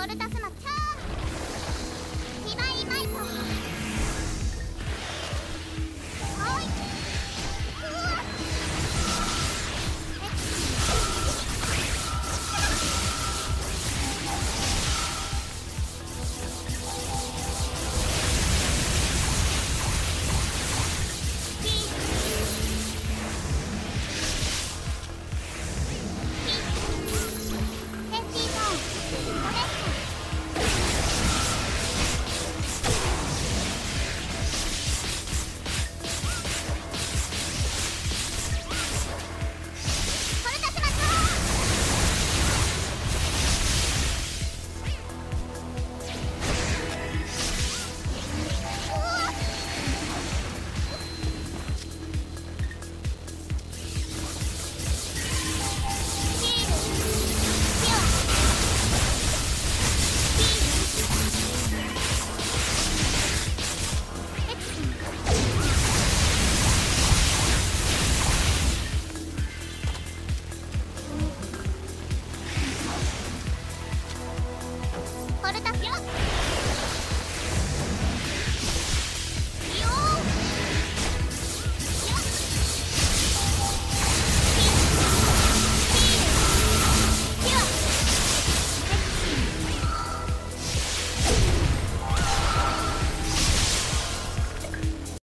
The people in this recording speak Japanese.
ホルタスのルタフィ